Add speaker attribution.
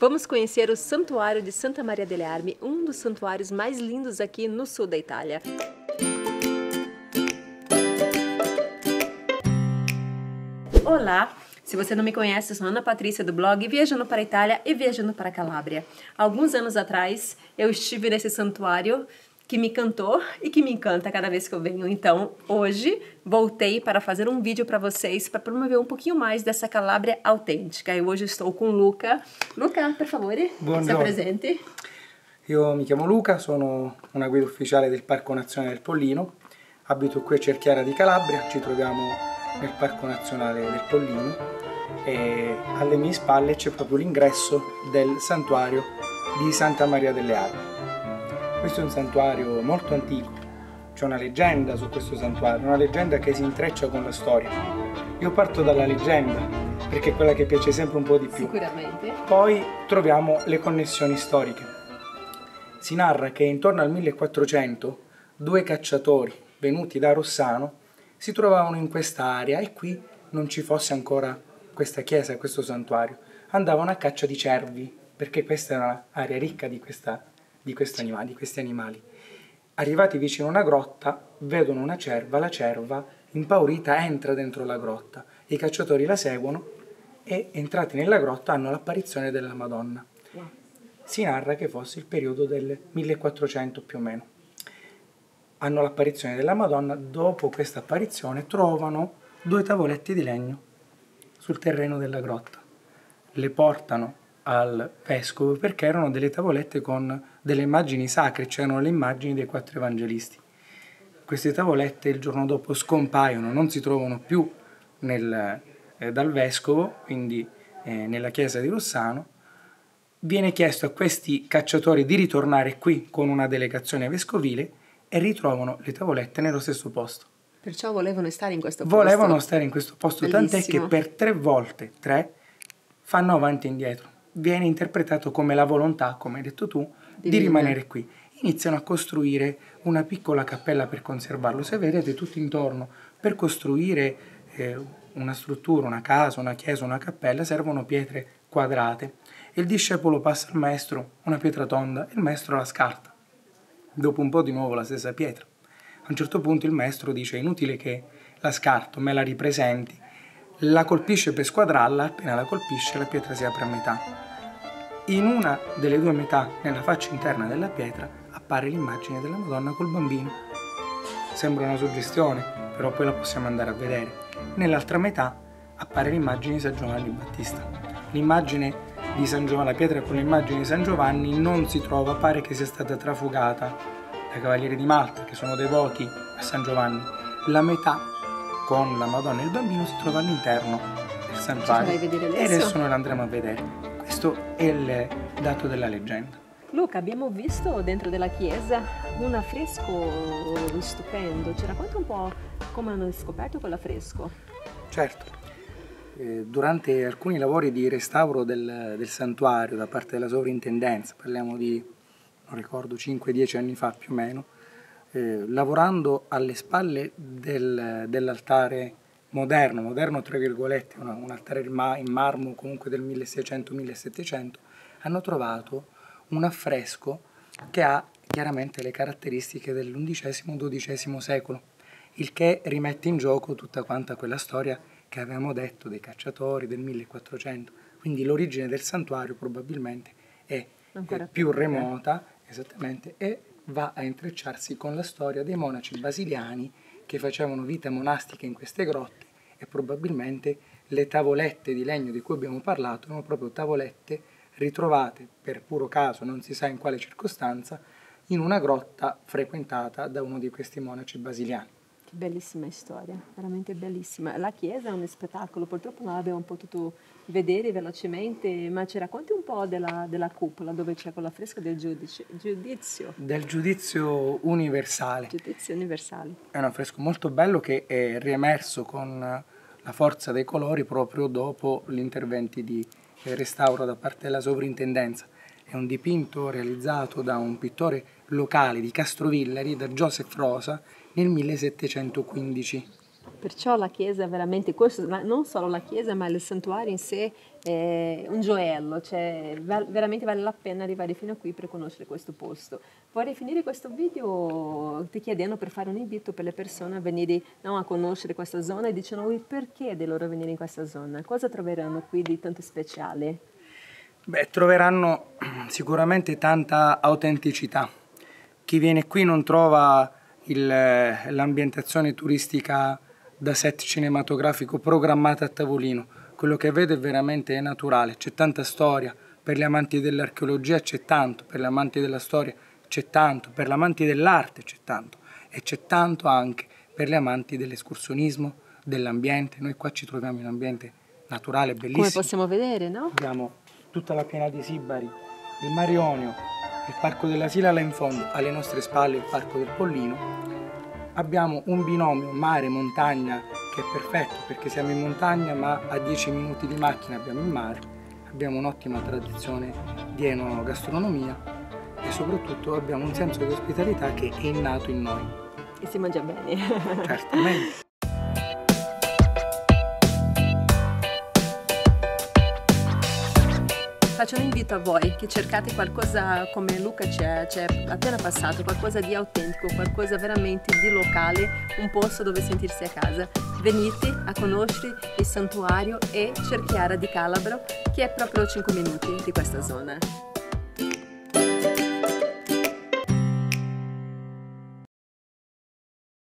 Speaker 1: Vamos conhecer o Santuário de Santa Maria delle Armi, um dos santuários mais lindos aqui no sul da Itália. Olá! Se você não me conhece, eu sou Ana Patrícia do blog Viajando para a Itália e Viajando para a Calábria. Alguns anos atrás, eu estive nesse santuário que me encantou e que me encanta cada vez que eu venho. Então, hoje voltei para fazer um vídeo para vocês para promover um pouquinho mais dessa Calábria autêntica. E hoje estou com Luca. Luca, per favore,
Speaker 2: Buongiorno.
Speaker 1: si presente.
Speaker 2: Io mi chiamo Luca, sono una guida ufficiale del Parco Nazionale del Pollino, abito qui a Cerchiara di Calabria, ci troviamo nel Parco Nazionale del Pollino e alle mie spalle c'è proprio l'ingresso del santuario di Santa Maria delle Alpi. Questo è un santuario molto antico, c'è una leggenda su questo santuario, una leggenda che si intreccia con la storia. Io parto dalla leggenda, perché è quella che piace sempre un po' di più.
Speaker 1: Sicuramente.
Speaker 2: Poi troviamo le connessioni storiche. Si narra che intorno al 1400 due cacciatori venuti da Rossano si trovavano in quest'area e qui non ci fosse ancora questa chiesa, questo santuario. Andavano a caccia di cervi, perché questa era un'area ricca di questa di questi, animali, di questi animali. Arrivati vicino a una grotta, vedono una cerva, la cerva, impaurita, entra dentro la grotta. I cacciatori la seguono e, entrati nella grotta, hanno l'apparizione della Madonna. Si narra che fosse il periodo del 1400 più o meno. Hanno l'apparizione della Madonna, dopo questa apparizione trovano due tavolette di legno sul terreno della grotta. Le portano al vescovo perché erano delle tavolette con delle immagini sacre, c'erano le immagini dei quattro evangelisti. Queste tavolette il giorno dopo scompaiono, non si trovano più nel, eh, dal vescovo, quindi eh, nella chiesa di Rossano. Viene chiesto a questi cacciatori di ritornare qui con una delegazione vescovile e ritrovano le tavolette nello stesso posto.
Speaker 1: Perciò volevano stare in questo posto.
Speaker 2: Volevano stare in questo posto, tant'è che per tre volte, tre, fanno avanti e indietro viene interpretato come la volontà, come hai detto tu, di, di rimanere qui. Iniziano a costruire una piccola cappella per conservarlo. Se vedete tutto intorno, per costruire eh, una struttura, una casa, una chiesa, una cappella, servono pietre quadrate. Il discepolo passa al maestro una pietra tonda e il maestro la scarta. Dopo un po' di nuovo la stessa pietra. A un certo punto il maestro dice è inutile che la scarto, me la ripresenti. La colpisce per squadrarla, appena la colpisce la pietra si apre a metà in una delle due metà, nella faccia interna della pietra, appare l'immagine della Madonna col bambino. Sembra una suggestione, però poi la possiamo andare a vedere. Nell'altra metà appare l'immagine di San Giovanni Battista. L'immagine di San Giovanni, la pietra con l'immagine di San Giovanni non si trova, pare che sia stata trafugata dai Cavalieri di Malta, che sono devoti a San Giovanni. La metà con la Madonna e il bambino si trova all'interno del santuario. E adesso noi l'andremo a vedere. Questo è il dato della leggenda.
Speaker 1: Luca, abbiamo visto dentro della chiesa un affresco stupendo. Ci racconta un po' come hanno scoperto quell'affresco?
Speaker 2: Certo. Eh, durante alcuni lavori di restauro del, del, santuario da parte della sovrintendenza, parliamo di, non ricordo, 5-10 anni fa più o meno, eh, lavorando alle spalle del, dell'altare moderno, moderno tra virgolette, un, un altare in marmo comunque del 1600-1700, hanno trovato un affresco che ha chiaramente le caratteristiche dell'undicesimo-dodicesimo secolo, il che rimette in gioco tutta quanta quella storia che avevamo detto dei cacciatori del 1400. Quindi l'origine del santuario probabilmente è, è più remota, esattamente, e va a intrecciarsi con la storia dei monaci basiliani che facevano vita monastica in queste grotte e probabilmente le tavolette di legno di cui abbiamo parlato erano proprio tavolette ritrovate per puro caso, non si sa in quale circostanza, in una grotta frequentata da uno di questi monaci basiliani.
Speaker 1: Che bellissima storia, veramente bellissima. La chiesa è un spettacolo, purtroppo non l'abbiamo potuto vedere velocemente, ma ci racconti un po' della, della cupola dove c'è quella fresca del giudice, giudizio.
Speaker 2: Del giudizio universale.
Speaker 1: Giudizio universale.
Speaker 2: È un affresco molto bello che è riemerso con la forza dei colori proprio dopo gli interventi di restauro da parte della sovrintendenza. È un dipinto realizzato da un pittore locale di Castrovillari, da Joseph Rosa, nel 1715.
Speaker 1: Perciò la chiesa veramente, questo, non solo la chiesa ma il santuario in sé è un gioiello, cioè veramente vale la pena arrivare fino a qui per conoscere questo posto. Vorrei finire questo video ti chiedendo per fare un invito per le persone a venire no, a conoscere questa zona e dicono perché di loro venire in questa zona, cosa troveranno qui di tanto speciale?
Speaker 2: Beh, troveranno sicuramente tanta autenticità. Chi viene qui non trova l'ambientazione turistica da set cinematografico programmata a tavolino. Quello che vede è veramente naturale, c'è tanta storia. Per gli amanti dell'archeologia c'è tanto, per gli amanti della storia c'è tanto, per gli amanti dell'arte c'è tanto e c'è tanto anche per gli amanti dell'escursionismo, dell'ambiente. Noi qua ci troviamo in un ambiente naturale, bellissimo.
Speaker 1: Come possiamo vedere, no?
Speaker 2: Abbiamo tutta la piana di Sibari, il Mar Ionio, il Parco della Sila là in fondo, alle nostre spalle il Parco del Pollino. Abbiamo un binomio mare-montagna che è perfetto perché siamo in montagna ma a 10 minuti di macchina abbiamo il mare. Abbiamo un'ottima tradizione di enogastronomia e soprattutto abbiamo un senso di ospitalità che è innato in noi.
Speaker 1: E si mangia bene.
Speaker 2: Certamente.
Speaker 1: Faccio un invito a voi che cercate qualcosa come Luca ci è, ci è appena passato, qualcosa di autentico, qualcosa veramente di locale, un posto dove sentirsi a casa. Venite a conoscere il santuario e Cerchiara di Calabro che è proprio a 5 minuti di questa zona.